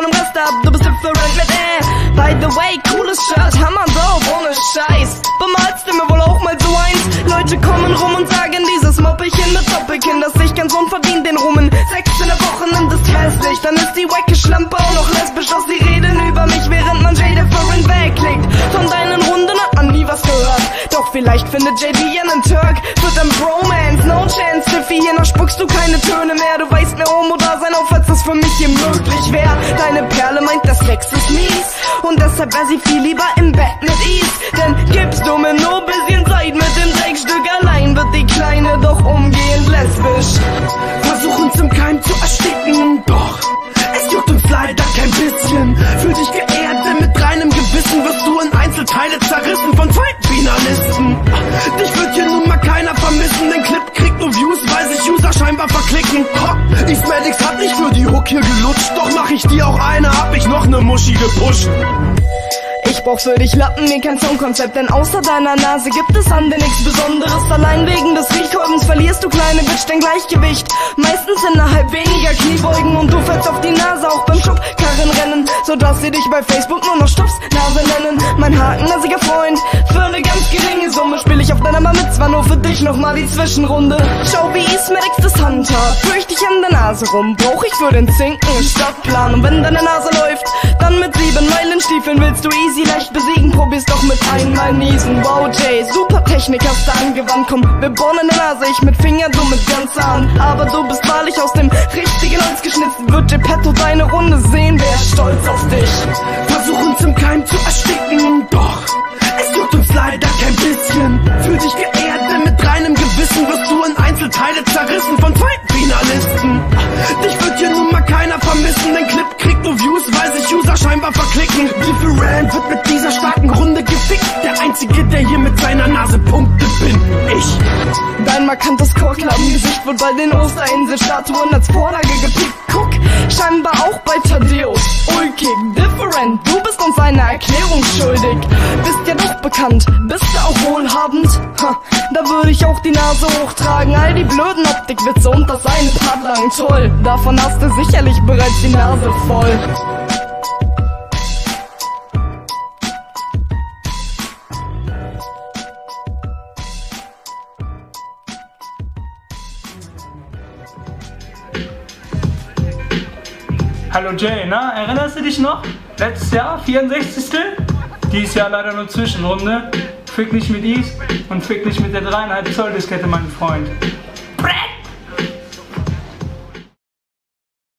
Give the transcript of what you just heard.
von einem Rest ab, du bist different mit eh. By the way, cooles Shirt, Hammer Bro, ohne Scheiß. Bemalst du mir wohl auch mal so eins? Leute kommen rum und sagen, dieses Moppelchen mit Doppelkinn, das sich ganz unverdient den Rumen. der Woche nimmt es hässlich, dann ist die wacke Schlampe auch noch lesbisch, aus die reden über mich, während man Jade Foreign wegklickt. Von deinen Runden hat man nie was gehört. Doch vielleicht findet JD einen Turk, wird ein Bro hier noch spuckst du keine Töne mehr. Du weißt mehr Homo-Dasein auf, als das für mich hier möglich wäre. Deine Perle meint, der Sex ist mies. Und deshalb wär sie viel lieber im Bett mit Ease. Denn gibst du mir nur bisschen Zeit mit dem Dreckstück allein, wird die Kleine doch umgehend lesbisch. Versuchen zum Keim zu ersticken, doch es juckt uns leider kein bisschen. Fühl dich geehrt, denn mit reinem Gewissen wirst du in Einzelteile zerrissen von Zweitfinalisten. Hat nicht für die Hook hier gelutscht, doch mach ich dir auch eine, hab ich noch ne Muschi gepusht. Ich brauch für dich Lappen, mir kein Songkonzept, denn außer deiner Nase gibt es an dir nichts Besonderes. Allein wegen des Riechkolbens verlierst du kleine Bitch dein Gleichgewicht. Meistens innerhalb weniger Kniebeugen und du fällst auf die Nase auch beim Schubkarrenrennen, sodass sie dich bei Facebook nur noch Stups Nase nennen. Mein hakennasiger Freund, für eine ganz geringe Summe spiel ich auf deiner Bar mit, zwar nur für dich nochmal die Zwischenrunde. Schau wie Ismedix das handhabt, führ ich dich an der Nase rum, brauch ich für den Zinken Stadtplan. Und wenn deine Nase Willst du easy leicht besiegen, probier's doch mit einmal niesen. Wow, Jay, super Technik hast du angewandt. Komm, wir bohren in der Nase, ich mit Finger, du mit ganzer Hand. Aber du bist wahrlich aus dem richtigen Holz geschnitzt. Wird Geppetto deine Runde sehen, wer stolz auf dich? Versuchen zum Keim zu ersticken, doch es juckt uns leider kein bisschen. Fühl dich geehrt, denn mit reinem Gewissen wirst du in Einzelteile zerrissen von Zweitfinalisten. Dich scheinbar verklicken. Different wird mit dieser starken Runde gefickt. Der einzige, der hier mit seiner Nase punktet, bin ich. Dein markantes Chorklappengesicht wird bei den Osterinselstatuen als Vorlage gepickt. Guck, scheinbar auch bei Thaddeus. Ulkig, different, du bist uns eine Erklärung schuldig. Bist ja doch bekannt, bist du auch wohlhabend? Ha, da würde ich auch die Nase hochtragen. All die blöden Optikwitze und das eine Part lang toll. Davon hast du sicherlich bereits die Nase voll. Hallo Jay, na, erinnerst du dich noch? Letztes Jahr, 64. Dieses Jahr leider nur Zwischenrunde. Fick nicht mit Is und fick nicht mit der 3,5 Zoll Diskette, mein Freund. Brett!